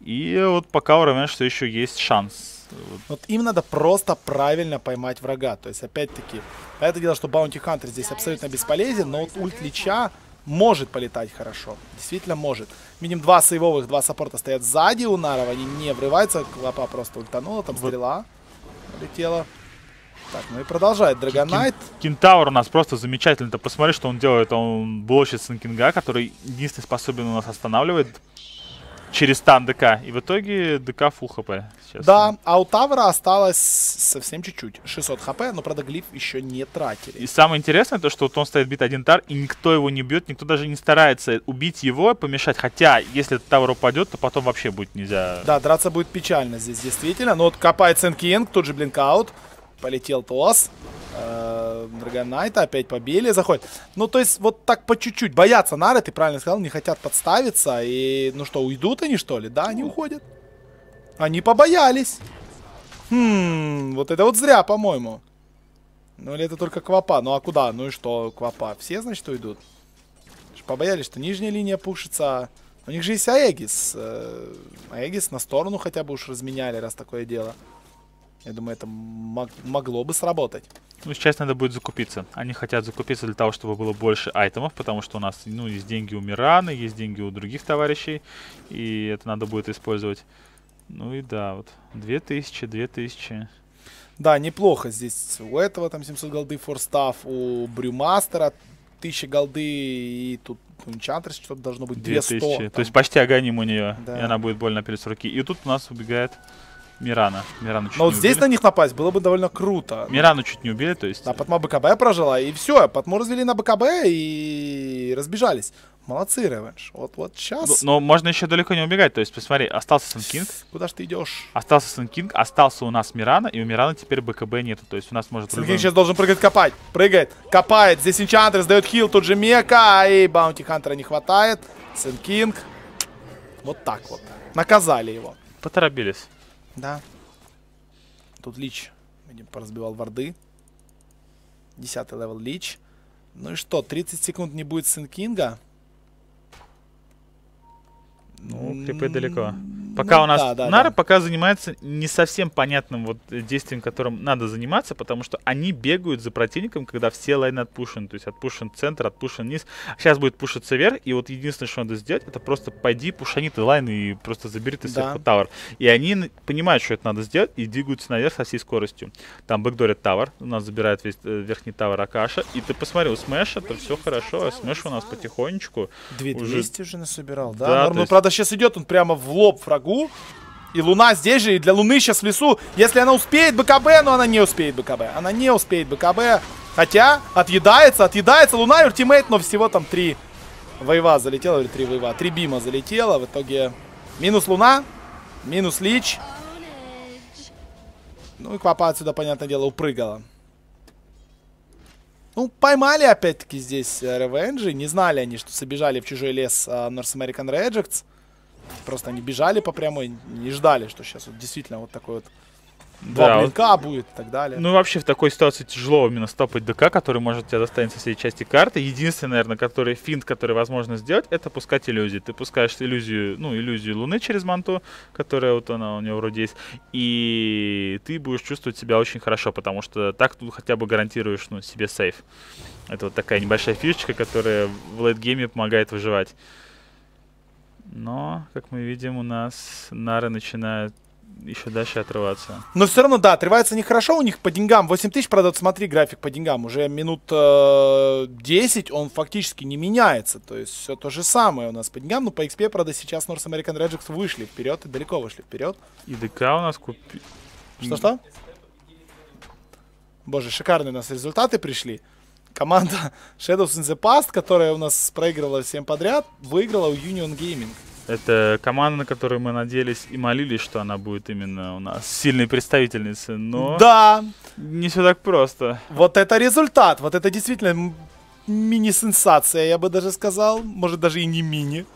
И вот пока у Revenge все еще есть шанс. Вот Вот им надо просто правильно поймать врага. То есть, опять-таки, это дело, что Баунти Хантер здесь абсолютно бесполезен, но вот ульт Лича может полетать хорошо. Действительно может. Видим, два сейвовых, два саппорта стоят сзади у Наров, они не врываются. Квопа просто ультанула, там Вот. стрела полетела. Так, ну и продолжает Драгонайт. Кентавр у нас просто замечательный. Ты посмотри, что он делает. Он блочит Санкинга, который единственный способен у нас останавливать через стан ДК. И в итоге ДК фул хп. Сейчас. Да, а у Тавра осталось совсем чуть-чуть. 600 хп, но, правда, глиф еще не тратили. И самое интересное, то, что вот он стоит бит один тар, и никто его не бьет, никто даже не старается убить его, помешать. Хотя, если этот тавр упадет, то потом вообще будет нельзя. Да, драться будет печально здесь, действительно. Но вот копает Сенкинг, тут же блинкаут. Полетел ТОС. Э, Драгонайта опять побили, заходит. Ну, то есть, вот так по чуть-чуть. Боятся Нары, ты правильно сказал, не хотят подставиться. И, ну что, уйдут они, что ли? Да, они уходят. Они побоялись. Хм, вот это вот зря, по-моему. Ну, или это только Квапа? Ну, а куда? Ну и что, Квапа? Все, значит, уйдут? Побоялись, что нижняя линия пушится. У них же есть Аегис. Э, Аегис на сторону хотя бы уж разменяли, раз такое дело. Я думаю, это мог- могло бы сработать. Ну, сейчас надо будет закупиться. Они хотят закупиться для того, чтобы было больше айтемов, потому что у нас, ну, есть деньги у Мираны, есть деньги у других товарищей, и это надо будет использовать. Ну и да, вот, 2000, 2000. Да, неплохо здесь. У этого там 700 голды форстав, у Брюмастера 1000 голды, и тут у Enchantress что-то должно быть 200. 2000. там. То есть почти аганим у нее, Да. и она будет больно перед с руки. И тут у нас убегает Мирана. Мирану чуть Но вот здесь убили. на них напасть было бы довольно круто. Мирану чуть не убили, то есть... Да, Патма BKB прожила, и все, Патму развели на BKB и разбежались. Молодцы, Revenge. Вот, вот Ну, сейчас. Но можно еще далеко не убегать. То есть, посмотри, остался Sand King, Куда ж ты идешь? остался Sand King, остался у нас Мирана, и у Мирана теперь BKB нету. То есть у нас может... в Сергей любой- сейчас должен прыгать копать. Прыгает, копает. Здесь Enchantress дает хил, тут же Мека. И Баунти Хантера не хватает. Sand King. Вот так вот. Наказали его. Поторопились. Да. Тут Лич, видим, поразбивал варды. Десятый level Лич. Ну и что, 30 секунд не будет Сэнд Кинга? Ну, крипы далеко. Ну Пока у нас да, да, НАР да. пока занимается не совсем понятным вот действием, которым надо заниматься, потому что они бегают за противником, когда все лайны отпушены. То есть отпушен центр, отпушен низ. Сейчас будет пушиться верх, и вот единственное, что надо сделать, это просто пойди, пушани ты лайны и просто забери ты Да. сверху tower. И они понимают, что это надо сделать, и двигаются наверх со всей скоростью. Там бэкдорит tower, у нас забирает весь э, верхний tower Акаша. И ты посмотри, у Смэша то все хорошо, а Смэш у нас потихонечку 2200 уже, насобирал, да? Да, Норм, ну, есть- правда, сейчас идет он прямо в лоб врагу. И Луна здесь же, и для Луны сейчас в лесу. Если она успеет BKB, но она не успеет BKB. Она не успеет BKB. Хотя, отъедается, отъедается. Луна и ультимейт, но всего там три вейва залетело, или три вейва. Три бима залетело. В итоге минус Луна, минус Лич. Ну и Квапа отсюда, понятное дело, упрыгала. Ну, поймали опять-таки здесь э, ревенджи. Не знали они, что собежали в чужой лес э, North American Rejects. Просто они бежали по прямой, не ждали, что сейчас вот действительно вот такой вот два Да, вот- блинка будет и так далее. Ну, вообще, в такой ситуации тяжело именно стопать ДК, который может тебя доставить со всей части карты. Единственное, наверное, который финт, который возможно сделать, это пускать иллюзии. Ты пускаешь иллюзию, ну, иллюзию Луны через манту, которая вот она у него вроде есть, и ты будешь чувствовать себя очень хорошо, потому что так тут хотя бы гарантируешь, ну, себе сейф. Это вот такая небольшая фишечка, которая в лейтгейме помогает выживать. Но, как мы видим, у нас Нары начинают еще дальше отрываться. Но все равно, да, отрывается нехорошо у них по деньгам. 8 тысяч, правда, вот смотри график по деньгам. Уже минут э, 10 он фактически не меняется. То есть все то же самое у нас по деньгам. Но по XP, правда, сейчас North American Rejects вышли вперед и далеко вышли вперед. И ДК у нас купи... Что-что? Боже, шикарные у нас результаты пришли. Команда Shadows in the Past, которая у нас проигрывала всем подряд, выиграла у Union Gaming. Это команда, на которую мы надеялись и молились, что она будет именно у нас сильной представительницей, но Да, не все так просто. вот это результат. Вот это действительно мини-сенсация, я бы даже сказал. Может, даже и не мини.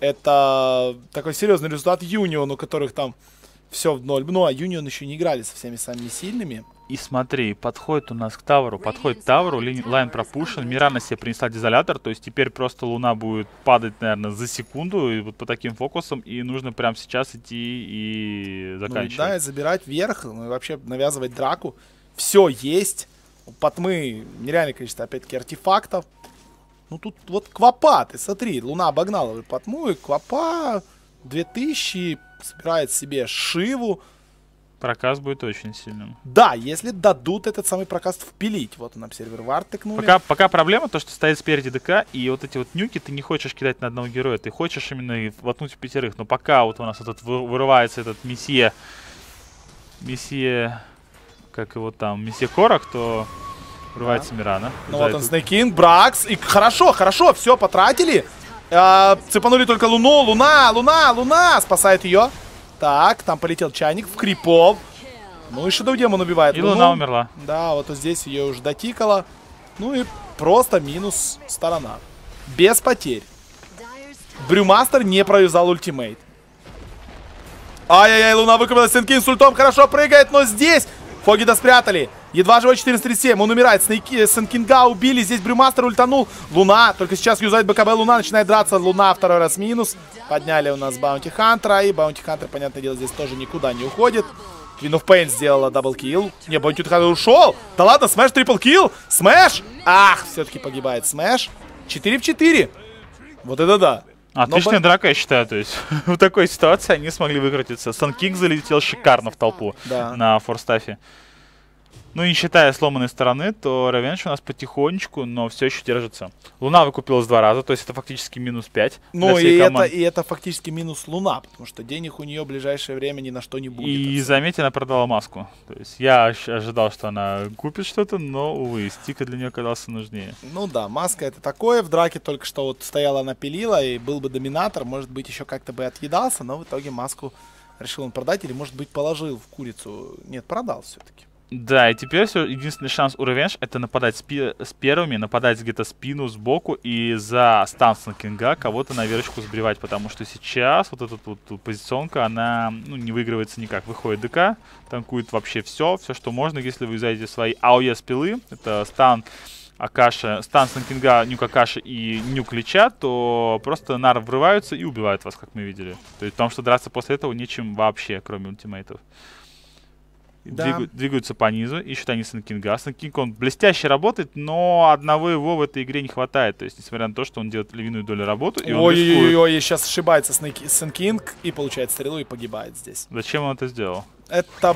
Это такой серьезный результат Union, у которых там все в ноль. Ну, а Union еще не играли со всеми самыми сильными. И смотри, подходит у нас к Тауру, подходит к Тауру, лин- лайн пропушен, Мирана себе принесла дизолятор, то есть теперь просто Луна будет падать, наверное, за секунду, и вот по таким фокусам, и нужно прямо сейчас идти и Ну, заканчивать. да, и забирать вверх, ну и вообще навязывать драку. Все есть. У Патмы нереальное количество, опять-таки, артефактов. Ну тут вот Квапа, ты смотри, Луна обогнала Патму, и Квапа 2000 собирает себе Шиву. Проказ будет очень сильным. Да, если дадут этот самый прокаст впилить. Вот он сервер вар тыкнули. Пока, пока проблема то, что стоит спереди ДК, и вот эти вот нюки ты не хочешь кидать на одного героя, ты хочешь именно воткнуть в пятерых. Но пока вот у нас этот вы- вырывается этот месье, месье, как его там, месье Корах, то вырывается Мирана. Ну вот он, Снейкинг, Бракс. И хорошо, хорошо, все, потратили. А, цепанули только Луну. Луна, Луна, Луна спасает ее. Так, там полетел чайник в крипов. Ну и Shadow Demon убивает И Луну. Луна умерла. Да, вот здесь ее уже дотикало. Ну и просто минус сторона. Без потерь. Брюмастер не проюзал ультимейт. Ай-яй-яй, Луна выкупила Sand King с ультом, хорошо прыгает, но здесь Фогеда спрятали. Едва живой 1437, он умирает. Снейки, Сэнд Кинга убили, здесь Brewmaster ультанул. Луна, только сейчас юзает BKB, Луна начинает драться. Луна второй раз минус. Подняли у нас Баунти Хантера, и Bounty Hunter, понятное дело, здесь тоже никуда не уходит. Queen of Pain сделала double kill. Не, Bounty Hunter ушел. Да ладно, Смэш triple kill. Смэш! Ах, все-таки погибает Смэш. 4 в 4. Вот это да. Но Отличная Ба- драка, я считаю. То есть в такой ситуации они смогли выкрутиться. Сан Кинг залетел шикарно в толпу Да. на форстафе. Ну и не считая сломанной стороны, то Ревенш у нас потихонечку, но все еще держится. Луна выкупилась два раза, то есть это фактически минус 5. Ну и это, и это фактически минус Луна, потому что денег у нее в ближайшее время ни на что не будет. И заметь, она продала маску. То есть я ожидал, что она купит что-то, но, увы, стика для нее оказался нужнее. Ну да, маска это такое. В драке только что вот стояла, она пилила, и был бы доминатор, может быть, еще как-то бы отъедался, но в итоге маску решил он продать, или, может быть, положил в курицу. Нет, продал все-таки. Да, и теперь все, единственный шанс у Revenge это нападать с, с первыми, нападать где-то спину, сбоку и за станцию Кинга кого-то на верочку сбривать, потому что сейчас вот эта вот, позиционка, она ну, не выигрывается никак. Выходит ДК, танкует вообще все, все, что можно, если вы юзаете свои АОЕ спилы, это стан Акаша, стан Санкинга, нюк Акаши и нюк Лича, то просто нар врываются и убивают вас, как мы видели. То есть, потому что драться после этого нечем вообще, кроме ультимейтов. Да. Двигают- двигаются по низу, ищут они Санкинга. Санкинг, он блестяще работает, но одного его в этой игре не хватает. То есть, несмотря на то, что он делает львиную долю работы, и. Ой-ой-ой, сейчас ошибается Сэн Кинг и получает стрелу и погибает здесь. Зачем он это сделал? Это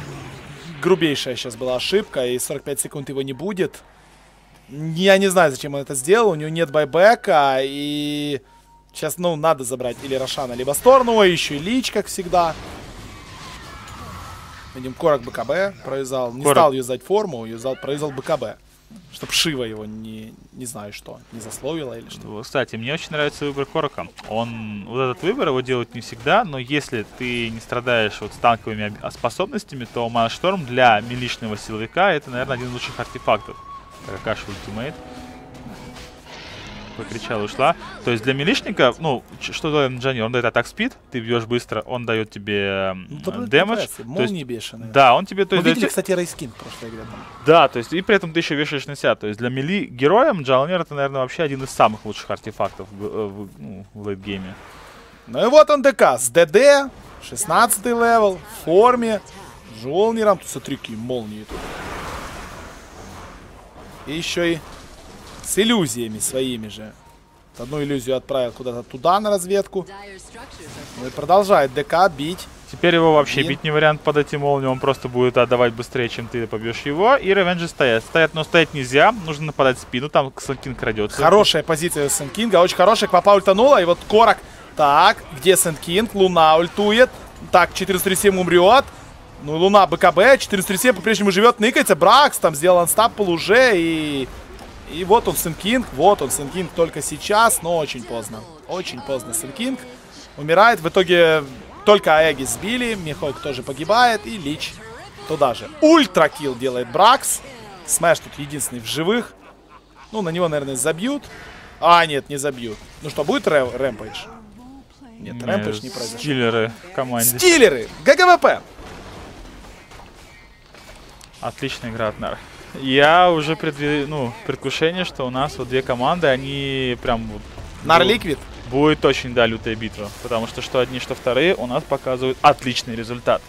грубейшая сейчас была ошибка, и 45 секунд его не будет. Я не знаю, зачем он это сделал, у него нет байбека, и сейчас, ну, надо забрать или Рошана, либо Сторнова, еще и Лич, как всегда. Видим, Корок БКБ провязал, не Корок. стал юзать форму, юзал, провязал БКБ. Чтоб Шива его не, не знаю что, не засловила или что. Кстати, мне очень нравится выбор Корока. Он, вот этот выбор его делают не всегда, но если ты не страдаешь вот с танковыми об- способностями, то Маншторм для милишного силовика это, наверное, один из лучших артефактов. Как Акаша покричала, ушла. То есть для милишника, ну, что дает Mjollnir? Он дает attack speed, ты бьешь быстро, он дает тебе Ну, damage. есть- Молнии бешеные. да, он тебе, то Мы есть, дает видели, те- кстати, Wraith King в прошлой игре. там. да, то есть и при этом ты еще вешаешь на себя. То есть для melee героем Mjollnir это, наверное, вообще один из самых лучших артефактов в, э, в, ну, в лейтгейме. Ну и вот он DK с DD, 16 level, в форме, Жолнером. Тут смотри, какие молнии тут. И еще и с иллюзиями своими же. Одну иллюзию отправил куда-то туда на разведку. Ну и продолжает ДК бить. Теперь его вообще Один. бить не вариант под эти молнии, он просто будет отдавать быстрее, чем ты побьешь его. И ревенджи стоят. Стоят, но стоять нельзя, нужно нападать в спину, там Санкин крадется. Хорошая позиция Сэн Кинга, очень хорошая. Квапа ультанула, и вот Корок. Так, где Сэн Кинг? Луна ультует. Так, 437 умрет. Ну, и Луна BKB, 437 по-прежнему живет, ныкается. Brax там сделал unstoppable уже, и... И вот он, Sand King, вот он, Sand King только сейчас, но очень поздно. Очень поздно Sand King умирает. В итоге только Aegis сбили, Михойк тоже погибает, и Лич туда же. Ultra kill делает Brax. Смэш тут единственный в живых. Ну, на него, наверное, забьют. А, нет, не забьют. Ну что, будет ra- rampage? Нет, Не, rampage не произошел. Стиллеры в команде. Стиллеры! GG WP! Отличная игра от NAR. Я уже предве... ну, предвкушение, что у нас вот две команды, они прям вот NAR бу- Liquid. будет очень, да, лютая битва. Потому что что одни, что вторые у нас показывают отличный результат.